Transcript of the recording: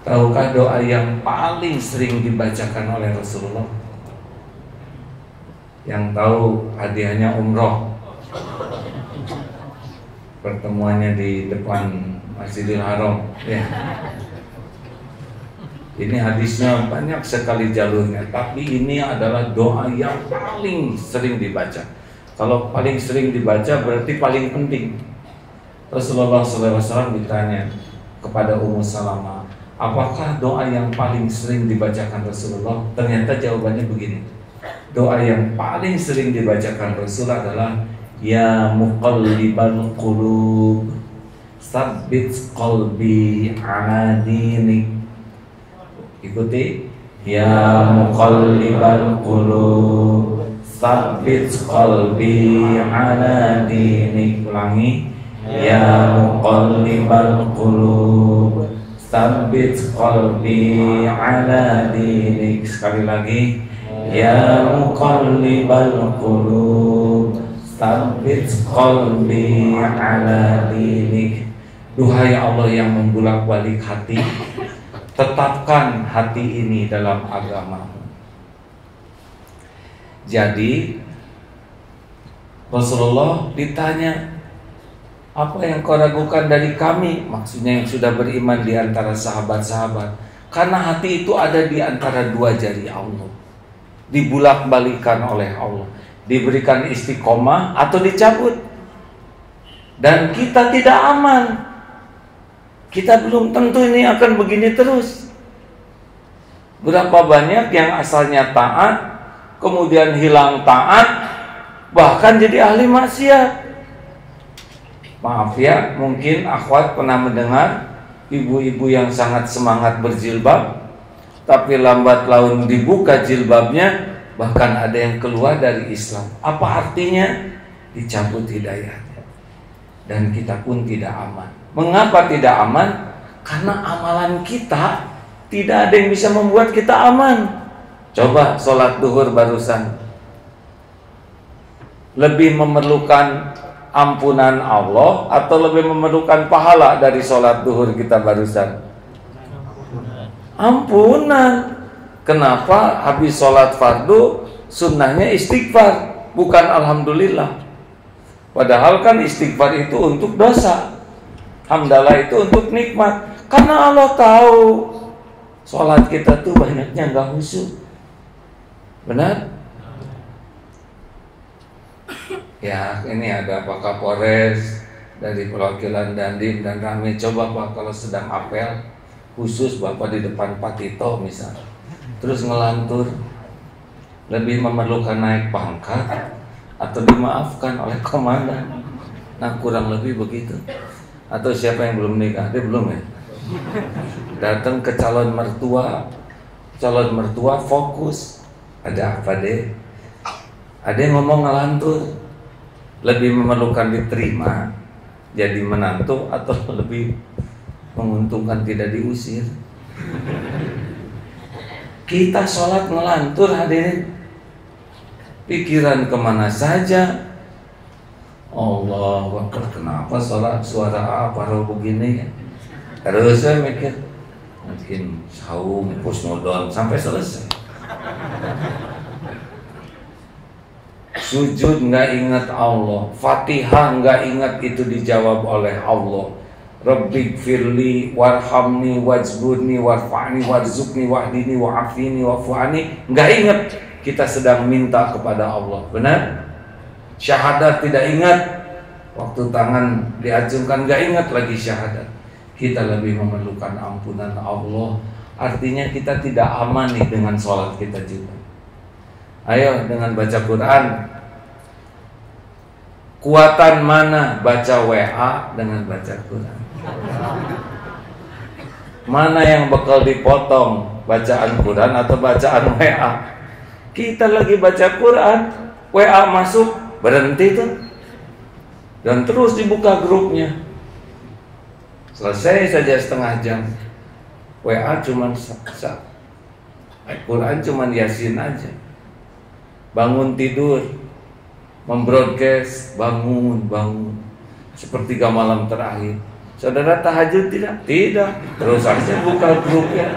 Tahukah doa yang paling sering dibacakan oleh Rasulullah? Yang tahu hadiahnya umroh Pertemuannya di depan Masjidil Haram ya. Ini hadisnya banyak sekali jalurnya Tapi ini adalah doa yang paling sering dibaca Kalau paling sering dibaca berarti paling penting Rasulullah SAW ditanya kepada Ummu Salamah Apakah doa yang paling sering dibacakan Rasulullah? Ternyata jawabannya begini. Doa yang paling sering dibacakan Rasul adalah Ya muqallibal qulub Sabbit qalbi ala dinik. Ikuti. Ya muqallibal qulub Sabbit qalbi ala dinik. Ulangi. Ya muqallibal qulub Sabbit qalbi ala dinik. Sekali lagi Ya muqallibal qulub. Sabbit qalbi ala dinik. Duhai Allah yang membulak-balik hati tetapkan hati ini dalam agama. Jadi Rasulullah ditanya apa yang kau ragukan dari kami? Maksudnya yang sudah beriman di antara sahabat-sahabat. Karena hati itu ada di antara dua jari Allah. Dibulak-balikan oleh Allah. Diberikan istiqomah atau dicabut. Dan kita tidak aman. Kita belum tentu ini akan begini terus. Berapa banyak yang asalnya taat, kemudian hilang taat, bahkan jadi ahli maksiat. Maaf ya, mungkin akhwat pernah mendengar ibu-ibu yang sangat semangat berjilbab, tapi lambat laun dibuka jilbabnya, bahkan ada yang keluar dari Islam. Apa artinya? Dicabut hidayahnya. Dan kita pun tidak aman. Mengapa tidak aman? Karena amalan kita tidak ada yang bisa membuat kita aman. Coba sholat duhur barusan. Lebih memerlukan ampunan Allah atau lebih memerlukan pahala dari sholat duhur kita barusan? Ampunan. Kenapa habis sholat fardu sunnahnya istighfar bukan alhamdulillah? Padahal kan istighfar itu untuk dosa. Hamdalah itu untuk nikmat. Karena Allah tahu sholat kita tuh banyaknya nggak khusyuk. Benar? Ya, ini ada Pak Kapolres dari perwakilan Dandim dan Rame. Coba Pak kalau sedang apel khusus Bapak di depan Pak Tito misal. Terus ngelantur lebih memerlukan naik pangkat atau dimaafkan oleh komandan. Nah kurang lebih begitu atau siapa yang belum nikah dia belum ya datang ke calon mertua calon mertua fokus ada apa deh ada yang ngomong ngelantur lebih memerlukan diterima jadi menantu atau lebih menguntungkan tidak diusir. Kita sholat ngelantur hadirin. Pikiran ke mana saja? Allah Akbar kenapa sholat suara apa kalau begini? Ya terus saya mikir mungkin saum pusnodon sampai selesai sujud nggak ingat Allah. Fatihah nggak ingat itu dijawab oleh Allah. Rabbik firli warhamni wajburni warfa'ni warzukni wahdini wa'afini wa'fu'ani. Nggak ingat. Kita sedang minta kepada Allah. Benar? Syahadat tidak ingat. Waktu tangan diacungkan gak ingat lagi syahadat. Kita lebih memerlukan ampunan Allah. Artinya kita tidak aman nih dengan sholat kita juga. Ayo dengan baca Quran kuatan mana baca WA dengan baca Quran? Mana yang bakal dipotong bacaan Quran atau bacaan WA kita lagi baca Quran WA masuk berhenti tuh. Dan terus dibuka grupnya. Selesai saja setengah jam. WA cuma sak Quran cuma yasin aja. Bangun tidur membroadcast bangun bangun sepertiga malam terakhir Saudara tahajud tidak? Tidak. Terus saja buka grupnya.